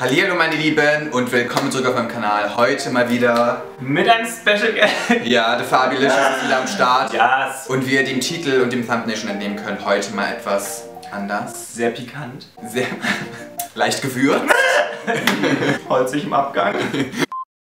Hallo meine Lieben und willkommen zurück auf meinem Kanal. Heute mal wieder mit einem Special Guest. Ja, The Fabulous ist wieder am Start. Yes. Und wie ihr dem Titel und dem Thumbnail schon entnehmen könnt, heute mal etwas anders. Sehr pikant. Sehr leicht gewürzt. Holzig im Abgang.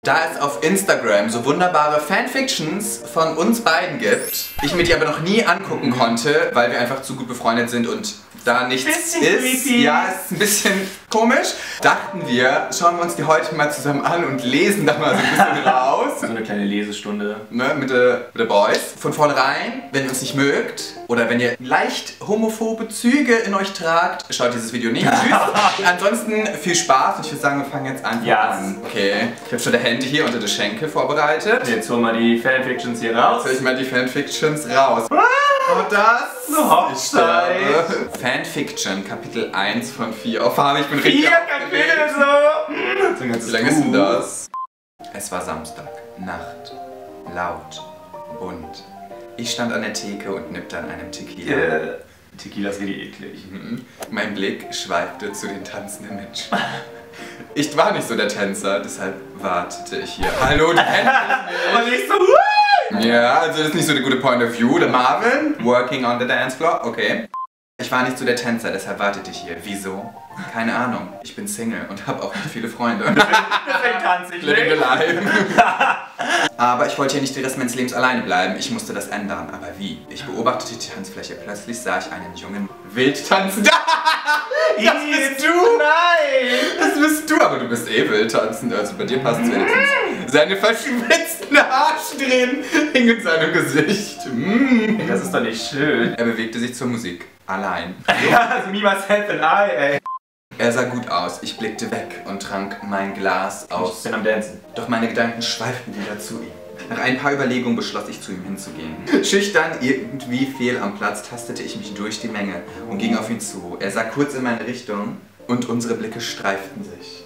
Da es auf Instagram so wunderbare Fanfictions von uns beiden gibt, ich mir die aber noch nie angucken konnte, weil wir einfach zu gut befreundet sind und da nichts bisschen ist. creepy. Ja, ist ein bisschen komisch. Dachten wir, schauen wir uns die heute mal zusammen an und lesen da mal so ein bisschen raus. So eine kleine Lesestunde. Ne, mit den den Boys. Von vornherein, wenn ihr uns nicht mögt oder wenn ihr leicht homophobe Züge in euch tragt, schaut dieses Video nicht. Tschüss. Ansonsten viel Spaß und ich würde sagen, wir fangen jetzt einfach Yes. an. Okay. Ich habe schon die Hände hier unter der Schenkel vorbereitet. Jetzt holen wir die Fanfictions hier raus. Jetzt hol ich mal die Fanfictions raus. Und das Eine Hochzeit. Fanfiction, Kapitel 1 von 4. Oh, Fabi, ich bin Vier. Kapitel so. so ein Wie lange ist denn das? Es war Samstag, Nacht, laut, bunt. Ich stand an der Theke und nippte an einem Tequila. Äh, Tequila ist richtig eklig. Mhm. Mein Blick schweifte zu den tanzenden Menschen. Ich war nicht so der Tänzer, deshalb wartete ich hier. Hallo, du Und ich so, nicht. Ja, also das ist nicht so der gute Point of view. Der Marvin, working on the dance floor, okay. Ich war nicht so der Tänzer, deshalb wartete ich hier. Wieso? Keine Ahnung. Ich bin Single und habe auch nicht viele Freunde. deswegen tanze ich Living nicht. alive. Aber ich wollte ja nicht den Rest meines Lebens alleine bleiben. Ich musste das ändern. Aber wie? Ich beobachtete die Tanzfläche. Plötzlich sah ich einen jungen wild tanzen. Das bist du! Nein! Das bist du! Aber du bist eh wild tanzend. Also bei dir passt es wenigstens. Seine verschwitzten Haarsträhnen hingen in seinem Gesicht. Mm. Das ist doch nicht schön. Er bewegte sich zur Musik. Allein. Ja, also me, myself and I, ey. Er sah gut aus. Ich blickte weg und trank mein Glas Ich aus. bin am Dancen. Doch meine Gedanken schweiften wieder zu ihm. Nach ein paar Überlegungen beschloss ich, zu ihm hinzugehen. Schüchtern, irgendwie fehl am Platz, tastete ich mich durch die Menge und ging auf ihn zu. Er sah kurz in meine Richtung und unsere Blicke streiften sich.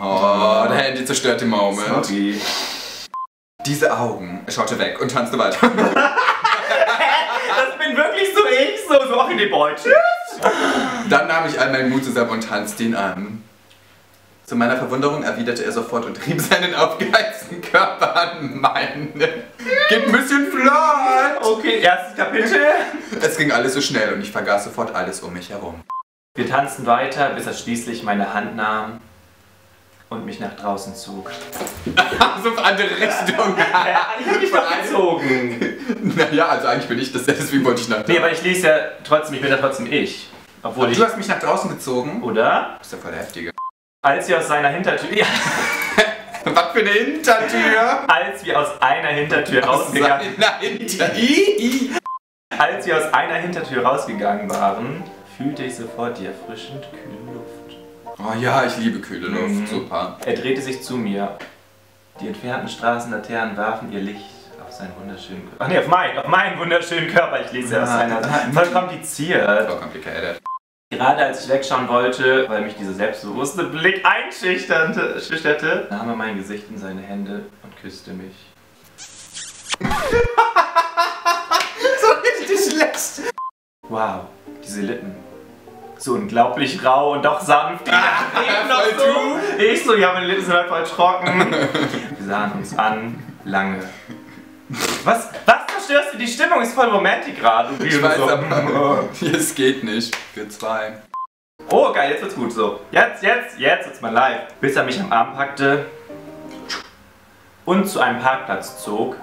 Oh, der Handy zerstörte Moment. Sorry. Diese Augen. Er schaute weg und tanzte weiter. Das bin wirklich so ich, so, so auch in den Beutchen. Dann nahm ich all meinen Mut zusammen und tanzte ihn an. Zu meiner Verwunderung erwiderte er sofort und trieb seinen aufgeheizten Körper an meinen. Gib ein bisschen Flirt! Okay, erstes Kapitel. Es ging alles so schnell und ich vergaß sofort alles um mich herum. Wir tanzten weiter, bis er schließlich meine Hand nahm und mich nach draußen zog. So eine andere Richtung. ich hab mich doch gezogen. Naja, also eigentlich bin ich das, deswegen wollte ich nach Nee, aber ich lese ja trotzdem, ich bin ja trotzdem ich. Obwohl ich. Du hast mich nach draußen gezogen? Oder? Du bist ja voll der Heftige. Als wir aus seiner Hintertür. Ja, Was für eine Hintertür! als wir aus einer Hintertür Aus rausgegangen. seiner Hinter... I, I. Als wir aus einer Hintertür rausgegangen waren, fühlte ich sofort die erfrischend kühle Luft. Oh ja, ich liebe kühle Luft. Mhm. Super. Er drehte sich zu mir. Die entfernten Straßenlaternen warfen ihr Licht auf seinen wunderschönen Körper. Ach nee, auf meinen, auf meinen wunderschönen Körper. Ich lese ja aus seiner. ah, Voll kompliziert. So complicated. Gerade als ich wegschauen wollte, weil mich dieser selbstbewusste Blick einschüchterte, schüchterte, nahm er mein Gesicht in seine Hände und küsste mich. So richtig schlecht. Wow, diese Lippen. So unglaublich rau und doch sanft. Voll so. Ich so, ja, meine Lippen sind halt voll trocken. Wir sahen uns an, lange. Was, was zerstörst du? Die Stimmung ist voll romantik gerade. Ich weiß so. aber, es geht nicht. Wir zwei. Oh, geil, jetzt wird's gut. So, jetzt, jetzt, jetzt wird's mal live. Bis er mich am Arm packte und zu einem Parkplatz zog.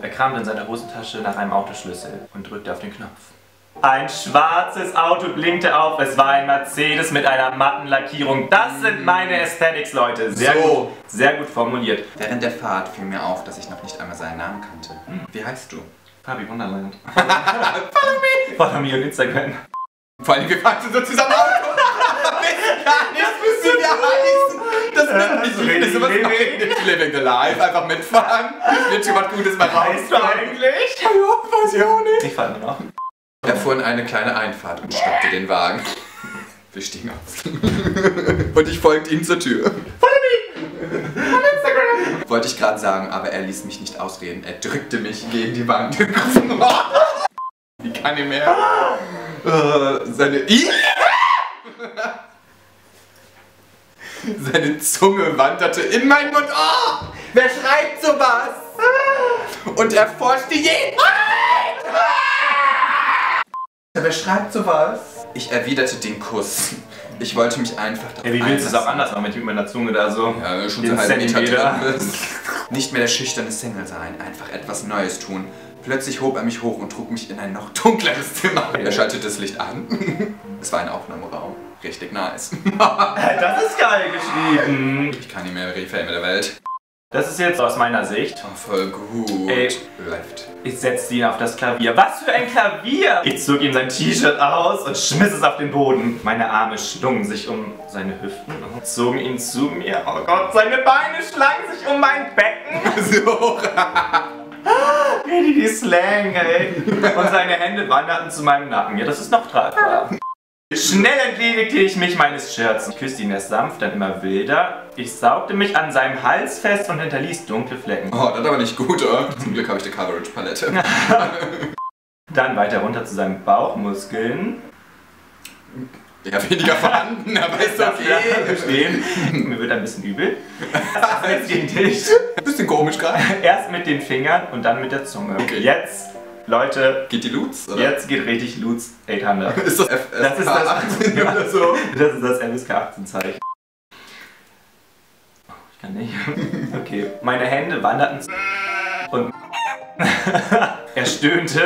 Er kramte in seiner Hosentasche nach einem Autoschlüssel und drückte auf den Knopf. Ein schwarzes Auto blinkte auf. Es war ein Mercedes mit einer matten Lackierung. Das sind meine Aesthetics, Leute. Sehr So. gut, sehr gut formuliert. Während der Fahrt fiel mir auf, dass ich noch nicht einmal seinen Namen kannte. Wie heißt du? Fabi Wunderland. Follow me. Follow me on Instagram. Vor allem, wir fahren so zusammen Auto. Gar nicht, wie wir heißen. Das Also nicht. Das ist sowas living. Living the life. Einfach mitfahren. Wird schon was Gutes mal Weißt du eigentlich? Hallo, weiß ich auch nicht. Ich fand noch. Er fuhr in eine kleine Einfahrt und stoppte den Wagen. Wir stiegen aus. Und ich folgte ihm zur Tür. Wollte ich gerade sagen, aber er ließ mich nicht ausreden. Er drückte mich gegen die Wand. Wie kann ich mehr? Äh, seine. I Seine Zunge wanderte in meinen Mund. Oh, wer schreibt sowas? Und er forschte jeden. Wer schreibt sowas? Ich erwiderte den Kuss. Ich wollte mich einfach Ja, wie willst du es auch anders machen, wenn ich mit meiner Zunge da so Ja, schon den so halb Meter drin bist. Nicht mehr der schüchterne Single sein, einfach etwas Neues tun. Plötzlich hob er mich hoch und trug mich in ein noch dunkleres Zimmer. Er schaltete das Licht an. Es war ein Aufnahmeraum. Richtig nice. Das ist geil geschrieben. Ich kann nicht mehr mir der Welt. Das ist jetzt aus meiner Sicht. Oh, voll gut. Ey. Läuft. Ich setzte ihn auf das Klavier. Was für ein Klavier! Ich zog ihm sein T-Shirt aus und schmiss es auf den Boden. Meine Arme schlungen sich um seine Hüften und zogen ihn zu mir. Oh Gott, seine Beine schlangen sich um mein Becken. So. Wie die Slang, ey. Und seine Hände wanderten zu meinem Nacken. Ja, das ist noch tragbar. Schnell entledigte ich mich meines Shirts. Ich küsste ihn erst sanft, dann immer wilder. Ich saugte mich an seinem Hals fest und hinterließ dunkle Flecken. Oh, das ist aber nicht gut, oder? Zum Glück habe ich die Coverage-Palette. Dann weiter runter zu seinen Bauchmuskeln. Ja, weniger vorhanden, aber ist ich okay. dafür stehen? Mir wird ein bisschen übel. Jetzt gegen dich. Bisschen komisch gerade. Erst mit den Fingern und dann mit der Zunge. Okay. Jetzt, Leute, Geht die Lutz, oder? jetzt geht richtig Lutz 800. Ist das FSK Das ist das- 18 oder so? Das ist das FSK 18 Zeichen. Ich kann nicht. Okay. Meine Hände wanderten zu und er stöhnte.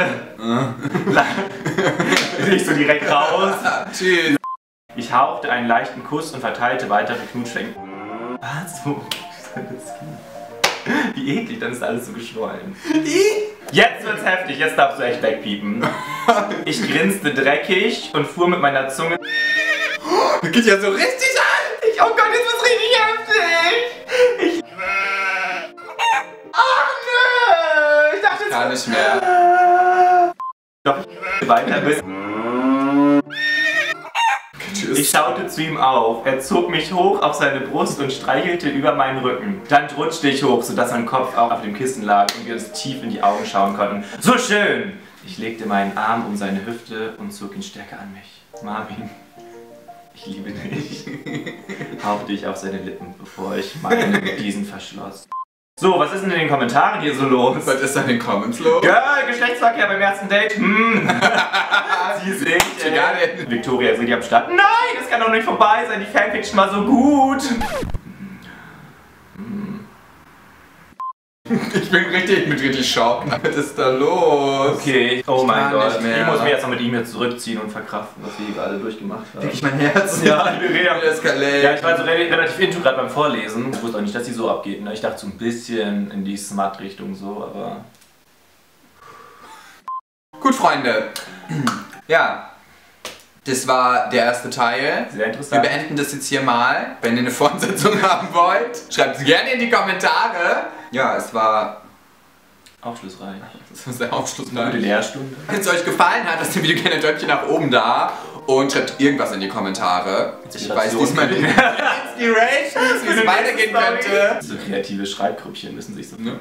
Nicht so direkt raus. Tschüss. Ich hauchte einen leichten Kuss und verteilte weitere Knutschfänge. Was? Wo soll das gehen? Wie eklig, dann ist alles so geschwollen. Jetzt wird's heftig, jetzt darfst du echt wegpiepen. Ich grinste dreckig und fuhr mit meiner Zunge. Geht ja so richtig an. Ich, oh Gott, jetzt wird's richtig heftig! Ich. Ach nö! Ich dachte, Gar nicht mehr. Doch, ich weiter bis. Tschüss. Ich schaute zu ihm auf. Er zog mich hoch auf seine Brust und streichelte über meinen Rücken. Dann rutschte ich hoch, sodass mein Kopf auch auf dem Kissen lag und wir uns tief in die Augen schauen konnten. So schön! Ich legte meinen Arm um seine Hüfte und zog ihn stärker an mich. Marvin, ich liebe dich. Hauchte ich auf seine Lippen, bevor ich meine mit diesen verschloss. So, was ist denn in den Kommentaren hier so los? Was ist da in den Comments los? Girl, Geschlechtsverkehr beim ersten Date? Hm. Sie singt. Victoria richtig am Start. Nein, das kann doch nicht vorbei sein. Die Fanfiction war so gut. Ich bin richtig mit richtig Schock. Was ist da los? Okay, oh Ich mein Gott. Ich muss mich jetzt noch mit ihm jetzt zurückziehen und verkraften, was wir hier gerade durchgemacht haben. Wirklich mein Herz. Ja, ich bin Eskalate. Ja, ich war so re relativ into gerade beim Vorlesen. Ich wusste auch nicht, dass sie so abgeht. Ne? Ich dachte so ein bisschen in die Smart-Richtung so, aber. Gut, Freunde. Ja. Das war der erste Teil. Sehr Wir interessant. beenden das jetzt hier mal. Wenn ihr eine Fortsetzung haben wollt, schreibt es gerne in die Kommentare. Ja, es war Aufschlussreich. das ist der Gute Aufschlussteil. Lehrstunde. Wenn es euch gefallen hat, lasst dem Video gerne ein Däumchen nach oben da und schreibt irgendwas in die Kommentare. Ich weiß diesmal nicht. Inspirations, wie es weitergehen könnte. So kreative Schreibgrüppchen müssen sich so. Ne?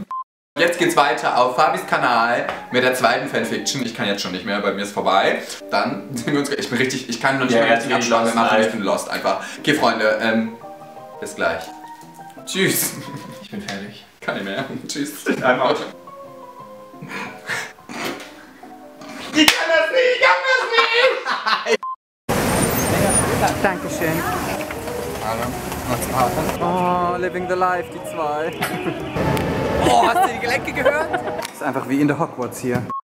Jetzt geht's weiter auf Fabis Kanal mit der zweiten Fanfiction. Ich kann jetzt schon nicht mehr, bei mir ist vorbei. Dann sehen wir uns. Ich bin richtig, ich kann noch nicht Ja, mehr richtig abschlagen. Wir lost machen, ich live. bin lost einfach. Okay, Freunde, ähm, bis gleich. Tschüss. Ich bin fertig. Kann nicht mehr. Tschüss. Einmal. Ich kann das nicht, ich kann das nicht! Dankeschön. Hallo, was? Oh, living the life, die zwei. Oh, hast du die Gelenke gehört? Das ist einfach wie in der Hogwarts hier.